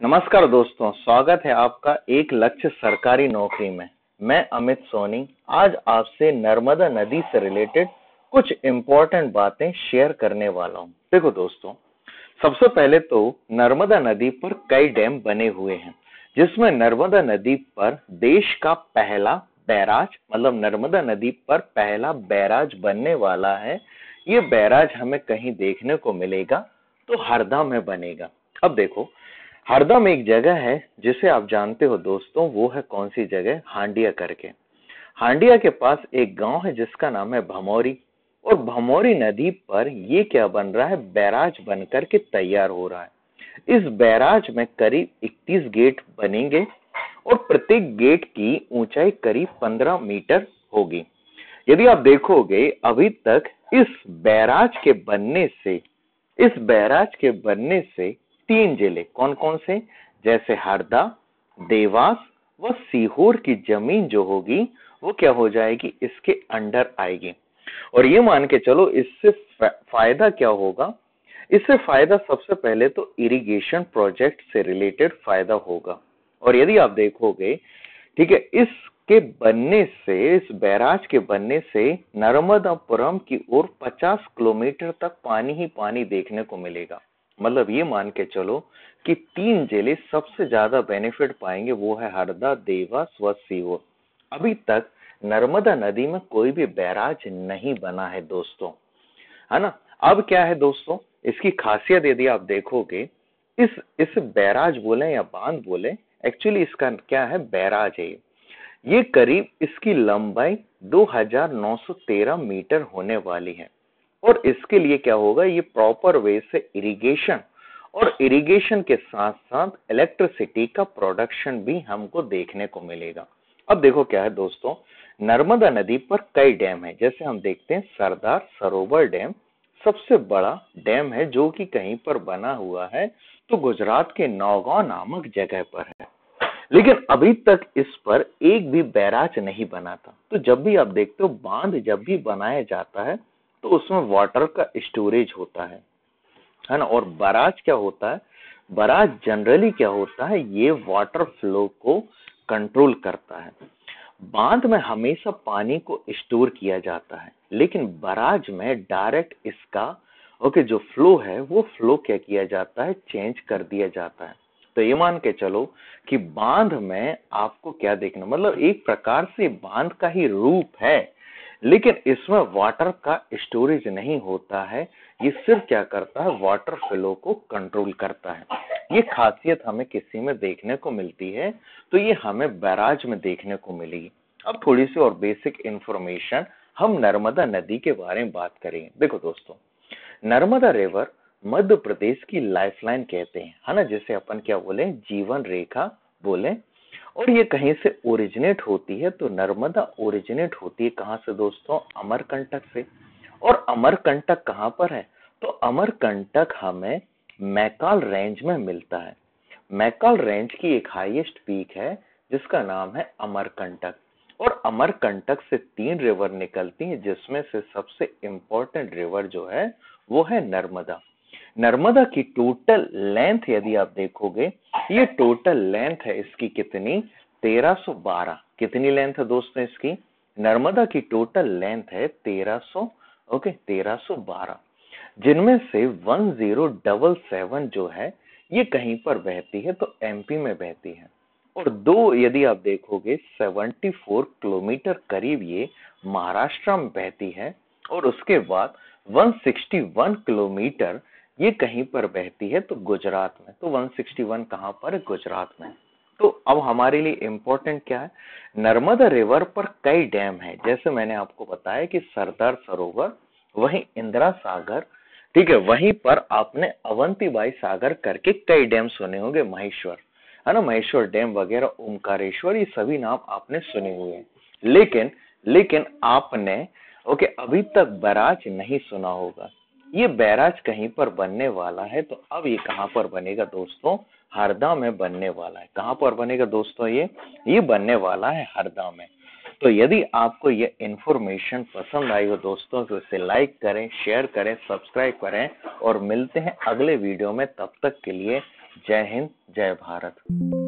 नमस्कार दोस्तों, स्वागत है आपका एक लक्ष्य सरकारी नौकरी में। मैं अमित सोनी, आज आपसे नर्मदा नदी से रिलेटेड कुछ इम्पोर्टेंट बातें शेयर करने वाला हूँ। देखो दोस्तों, सबसे पहले तो नर्मदा नदी पर कई डैम बने हुए हैं, जिसमें नर्मदा नदी पर देश का पहला बैराज मतलब नर्मदा नदी पर पहला बैराज बनने वाला है। ये बैराज हमें कहीं देखने को मिलेगा तो हरदा में बनेगा। अब देखो हरदम एक जगह है जिसे आप जानते हो दोस्तों, वो है कौन सी जगह? हांडिया करके। हांडिया के पास एक गाँव है जिसका नाम है भमौरी। और भमौरी नदी पर ये क्या बन रहा है? बैराज बनकर के तैयार हो रहा है। इस बैराज में करीब 31 गेट बनेंगे और प्रत्येक गेट की ऊंचाई करीब 15 मीटर होगी। यदि आप देखोगे, अभी तक इस बैराज के बनने से, इस बैराज के बनने से तीन ज़िले कौन कौन से? जैसे हरदा, देवास व सीहोर की ज़मीन जो होगी, वो क्या हो जाएगी? इसके अंडर आएगी। और ये मान के चलो, इससे फ़ायदा क्या होगा? इससे फ़ायदा सबसे पहले तो इरिगेशन प्रोजेक्ट से रिलेटेड फ़ायदा होगा। और यदि आप देखोगे, ठीक है, इसके बनने से, इस बैराज के बनने से नर्मदापुरम की ओर 50 किलोमीटर तक पानी ही पानी देखने को मिलेगा। मतलब ये मान के चलो कि तीन ज़िले सबसे ज़्यादा बेनिफिट पाएँगे वो है हरदा देवास व। सीहोर अभी तक नर्मदा नदी में कोई भी बैराज नहीं बना है दोस्तों। है ना? अब क्या है दोस्तों? इसकी खासियत यदि आप देखोगे, इस इस बैराज बोले या बाँध बोले एक्चुअली इसका क्या है? बैराज है ये। करीब इसकी लंबाई 2913 मीटर होने वाली है। और इसके लिए क्या होगा, ये प्रॉपर वे से इरिगेशन और इरिगेशन के साथ साथ इलेक्ट्रिसिटी का प्रोडक्शन भी हमको देखने को मिलेगा। अब देखो क्या है दोस्तों, नर्मदा नदी पर कई डैम है। जैसे हम देखते हैं, सरदार सरोवर डैम सबसे बड़ा डैम है जो कि कहीं पर बना हुआ है तो गुजरात के नौगांव नामक जगह पर है। लेकिन अभी तक इस पर एक भी बैराज नहीं बना था। तो जब भी आप देखते हो, बाँध जब भी बनाया जाता है तो उसमें वाटर का स्टोरेज होता है। है ना? और बराज क्या होता है? बराज जनरली क्या होता है? ये वाटर फ्लो को कंट्रोल करता है। बाँध में हमेशा पानी को स्टोर किया जाता है, लेकिन बराज में डायरेक्ट इसका ओके जो फ्लो है, वो फ्लो क्या किया जाता है? चेंज कर दिया जाता है। तो ये मान के चलो कि बाँध में आपको क्या देखना मतलब एक प्रकार से बाँध का ही रूप है। लेकिन इसमें वाटर का स्टोरेज नहीं होता है, ये सिर्फ़ क्या करता है वाटर फ्लो को कंट्रोल करता है। ये खासियत हमें किसी में देखने को मिलती है तो ये हमें बैराज में देखने को मिलेगी अब थोड़ी सी और बेसिक इंफॉर्मेशन हम नर्मदा नदी के बारे में बात करेंगे। देखो दोस्तों, नर्मदा रिवर मध्य प्रदेश की लाइफलाइन कहते हैं, है ना, जैसे अपन क्या बोले, जीवन रेखा बोले और ये कहीं से ओरिजिनेट होती है तो नर्मदा ओरिजिनेट होती है कहाँ से दोस्तों? अमरकंटक से। और अमरकंटक कहाँ पर है? तो अमरकंटक हमें मैकाल रेंज में मिलता है। मैकाल रेंज की एक हाईएस्ट पीक है, जिसका नाम है अमरकंटक। और अमरकंटक से तीन रिवर निकलती हैं, जिसमें से सबसे इंपॉर्टेंट रिवर जो है, वो है नर्मदा। नर्मदा की टोटल लेंथ यदि आप देखोगे ये टोटल लेंथ है इसकी कितनी? 1312 कितनी लेंथ है दोस्तों इसकी? नर्मदा की टोटल लेंथ है 1300 ओके 1312 जिनमें से 1077 जो है, ये कहीं पर बहती है तो एमपी में बहती है। और दो, यदि आप देखोगे 74 किलोमीटर करीब ये महाराष्ट्र में बहती है, और उसके बाद 161 किलोमीटर ये कहीं पर बहती है तो गुजरात में तो 161 कहाँ पर? गुजरात में। तो अब हमारे लिए इम्पोर्टेंट क्या है? नर्मदा रिवर पर कई डैम है। जैसे मैंने आपको बताया कि सरदार सरोवर, वहीं इंदिरा सागर, ठीक है, वहीं पर आपने अवंतीबाई सागर करके कई डैम सुने होंगे, महेश्वर। है ना? महेश्वर डैम वगैरह ओमकारेश्वर ये सभी नाम आपने सुने हुए हैं। लेकिन लेकिन आपने, ओके, अभी तक बराज नहीं सुना होगा। ये बैराज कहीं पर बनने वाला है तो अब ये कहाँ पर बनेगा दोस्तों? हरदा में बनने वाला है। कहाँ पर बनेगा दोस्तों ये? ये बनने वाला है हरदा में। तो यदि आपको ये इंफॉर्मेशन पसंद आई हो दोस्तों तो इसे लाइक करें शेयर करें सब्सक्राइब करें, और मिलते हैं अगले वीडियो में। तब तक के लिए जय हिंद, जय भारत।